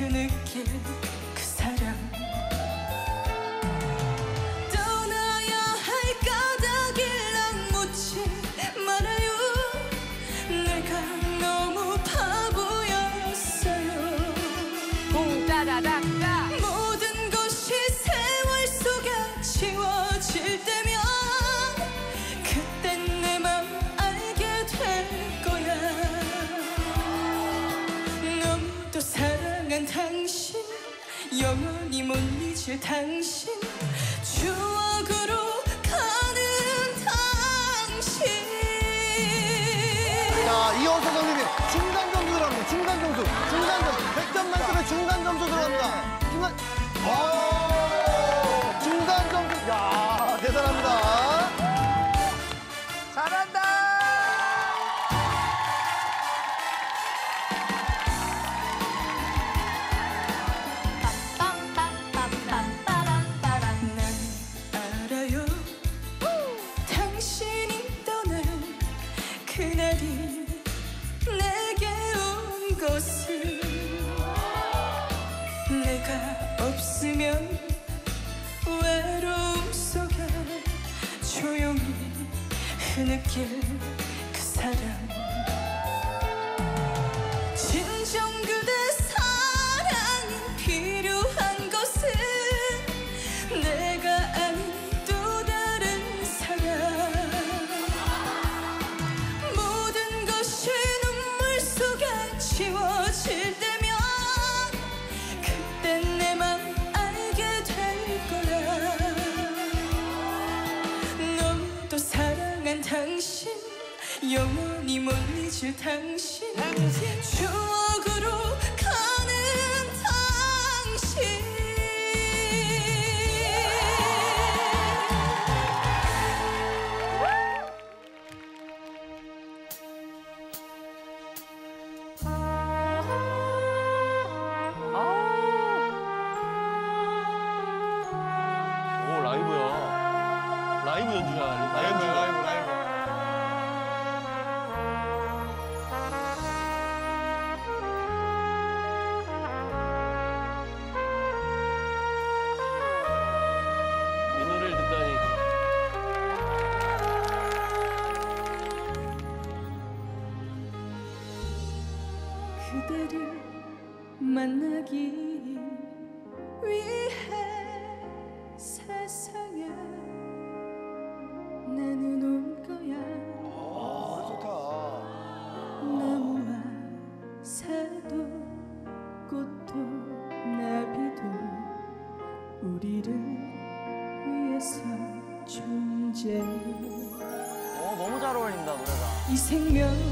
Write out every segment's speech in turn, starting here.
küçüklük 去叹息。有你梦里却疼惜。秋平原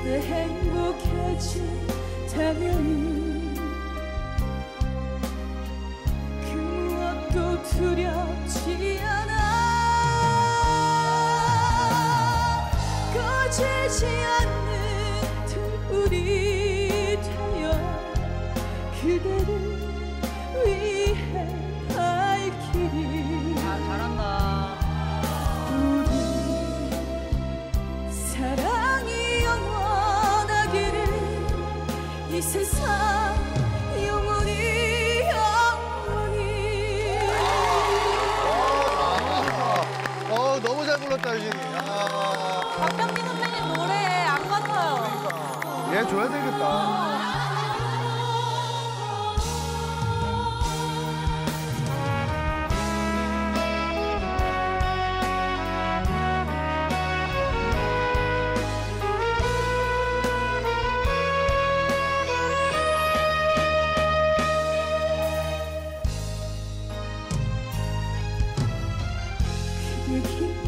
그대 행복해진다면 그 무엇도 두렵지 않아. 꺼지지 않는 둘이 되어 그대를 you. keep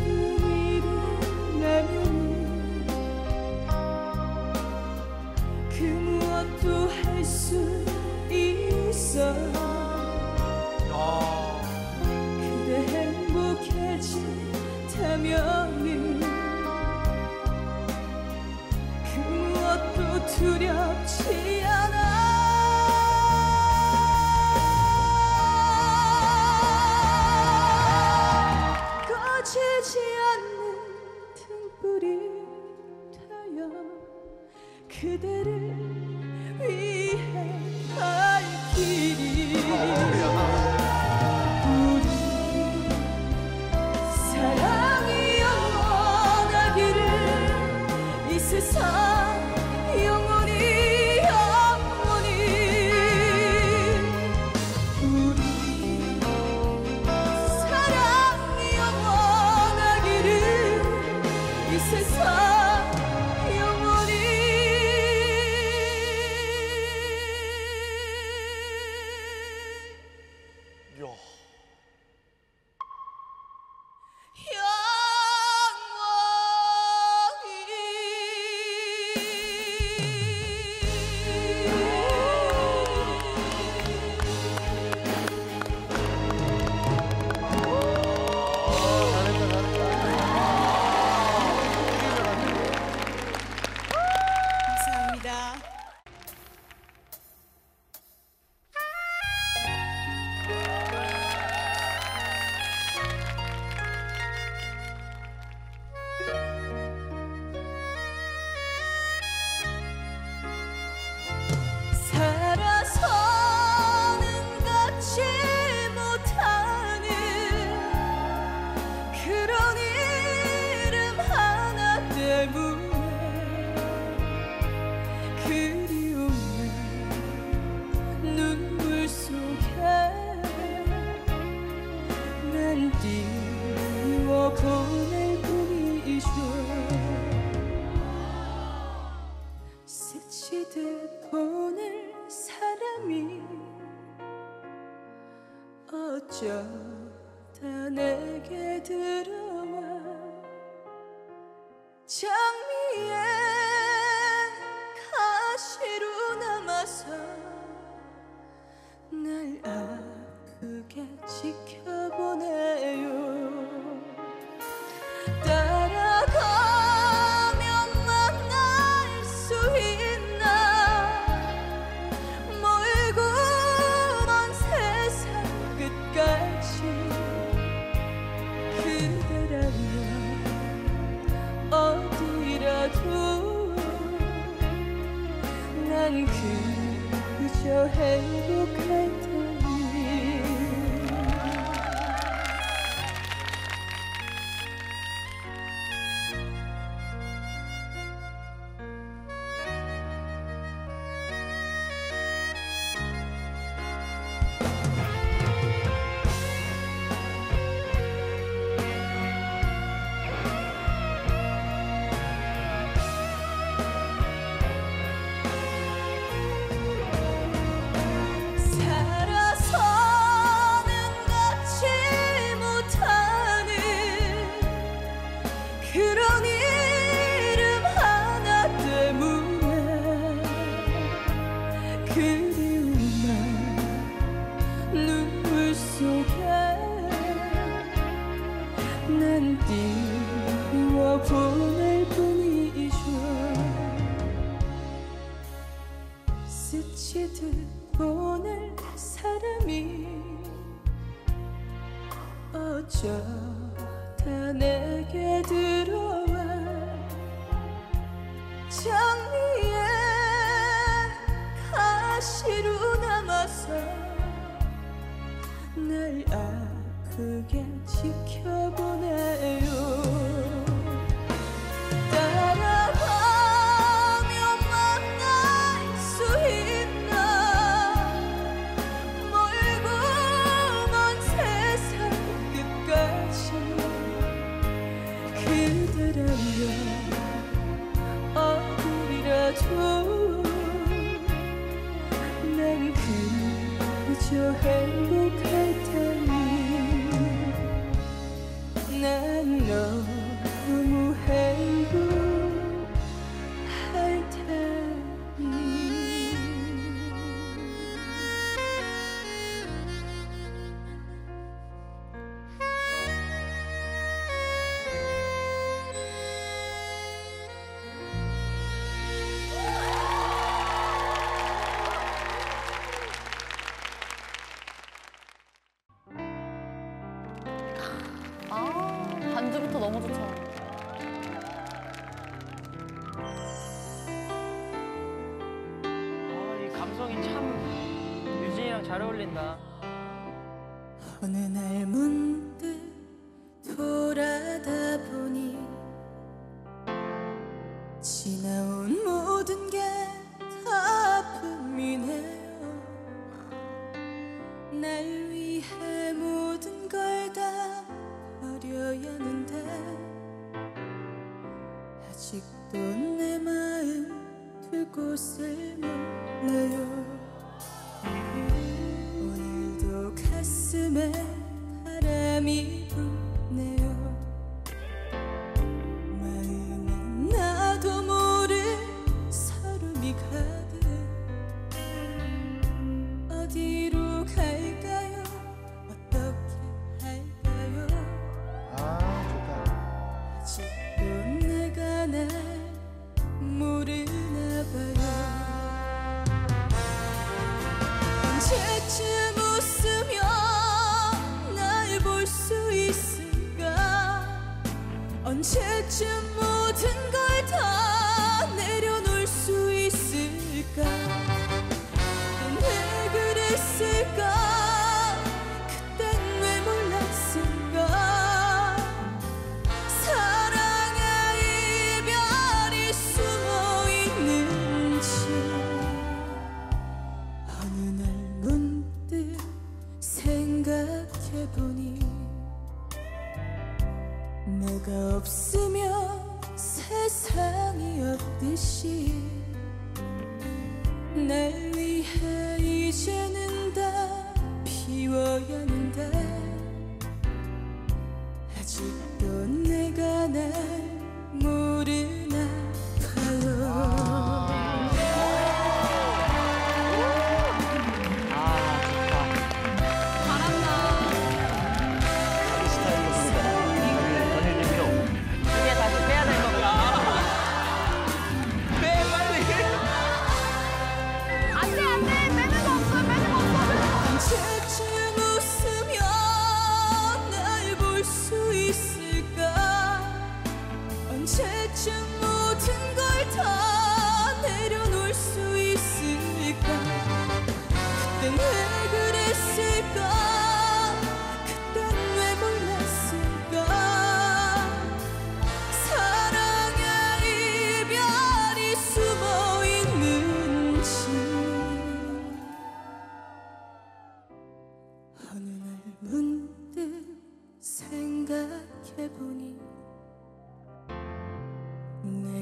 날 아프게 지켜보 어느 날 문득 돌아다 보니 지나온 모든 게 아픔이네요. 날 위해 모든 걸 다 버려야 하는데 아직도 내 마음 둘 곳을 몰라요. 가슴에 바람이 부네요. 마음에 나도 모를 서름이 가득. 어디로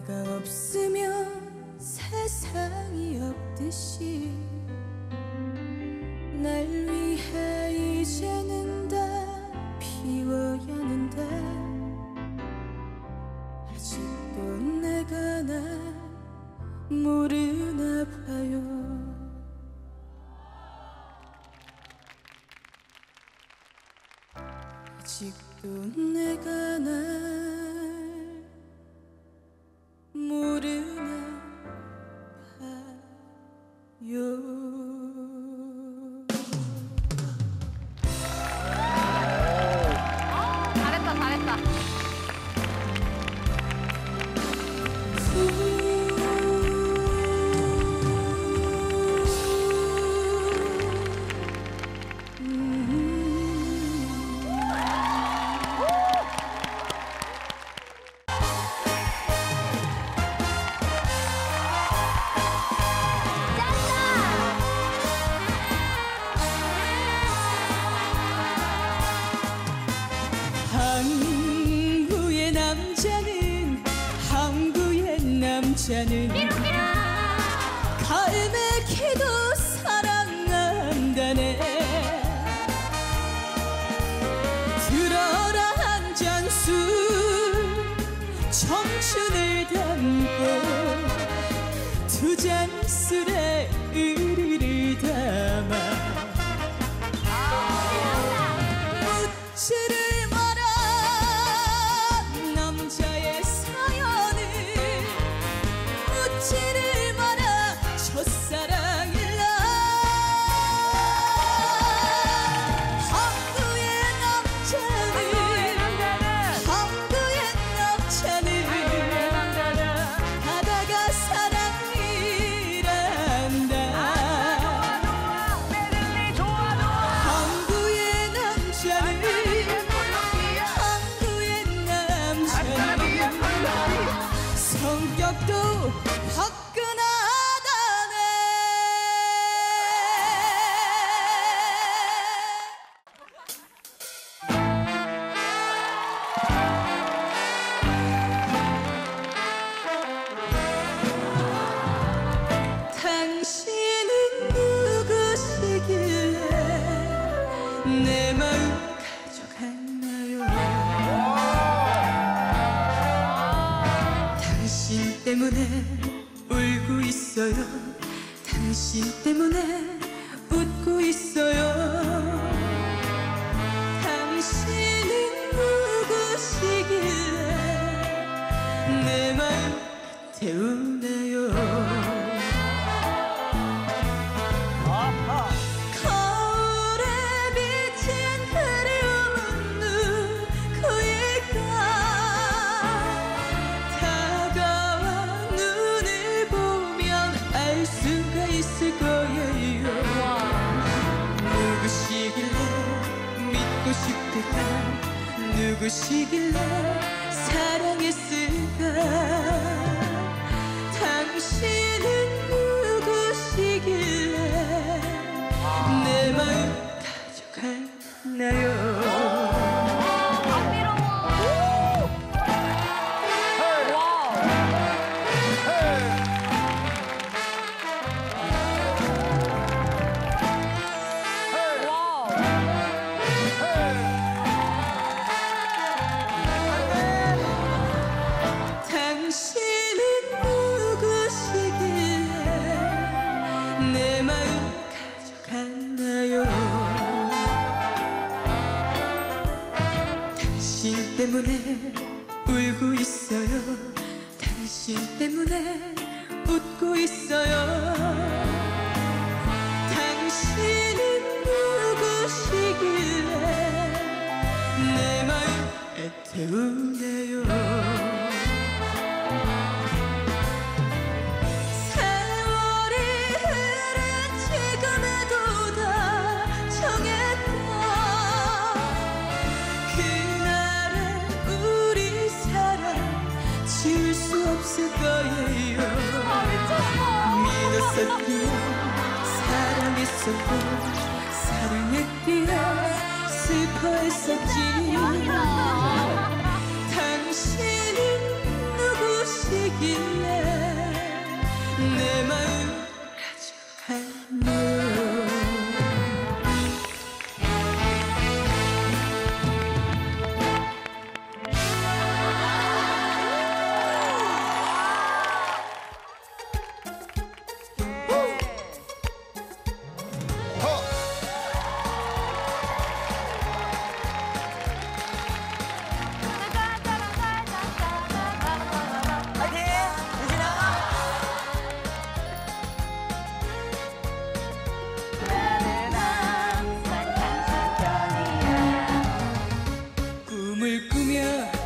내가 없으면 세상이 없듯이 날 위해 이제는 다 비워야 하는데 아직도 내가 날 모르나 봐요. 아직도 내가 잘했다. 청춘을 담고 두 잔 술에 의리 때문에 웃고 있어 누구시길래 당신 때문에 웃고 있어요. 당신은 누구시길래 내 마음 애태우네요. 있을 거예요. 믿었었기에 사랑했었고 사랑했기에 슬퍼했었지. 당신은 누구시기에 꿈을 꾸며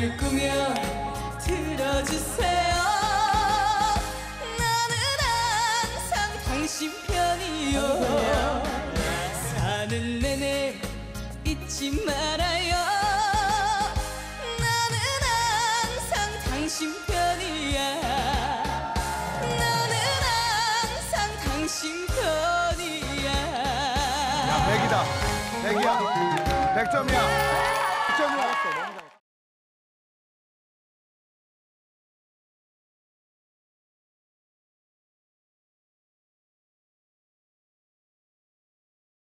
꿈을 꾸며 들어주세요 나는 항상 당신 편이요 사는 내내 잊지 말아요 나는 항상 당신 편이야 나는 항상 당신 편이야 백이다. 백이야. 백점이야.